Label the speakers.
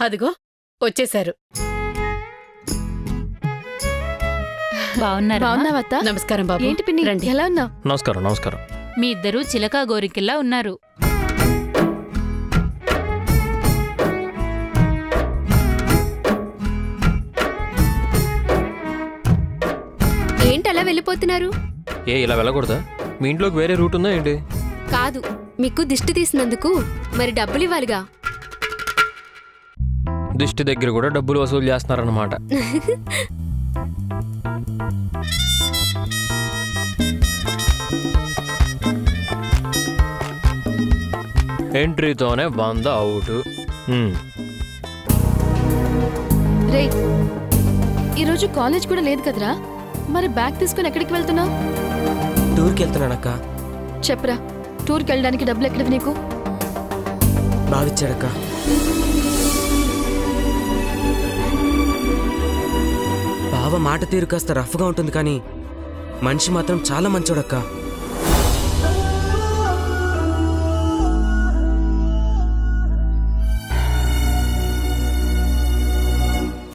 Speaker 1: అదిగో వచ్చేశారు.
Speaker 2: బాగున్నారా
Speaker 1: నమస్కారం బాబు.
Speaker 3: ఏంటి పిన్ని?
Speaker 1: రండి.
Speaker 3: ఎలా ఉన్నావు?
Speaker 4: నమస్కారం నమస్కారం.
Speaker 2: మీ ఇద్దరు చిలకా గోరికిల్లా ఉన్నారు.
Speaker 5: ఏంటి అలా వెళ్ళిపోతున్నారు?
Speaker 4: ఏ ఇలా వెళ్ళకూడదా? మీ ఇంట్లోకి వేరే రూట్ ఉందా ఏంటి?
Speaker 5: కాదు మీకు దిష్టి తీసినందుకు మరి డబ్బులు ఇవ్వాలిగా
Speaker 4: దిష్టి దగ్గర కూడా డబ్బులు వసూలు చేస్తున్నారన్నమాట. ఎంట్రీతోనే వంద అవుట్.
Speaker 3: రే ఈరోజు కాలేజ్ కూడా లేదు కదరా? మరి బ్యాగ్ తీసుకుని ఎక్కడికి వెళ్తున్నావు?
Speaker 6: టూర్కి వెళ్తున్నానక్క
Speaker 3: చెప్పరా టూర్కి వెళ్ళడానికి డబ్బులు ఎక్కడివి నీకు?
Speaker 6: బావిచ్చాడక్క బావ మాట తీరు కాస్త రఫ్గా ఉంటుంది కానీ మనిషి మాత్రం చాలా మంచోడక్కా.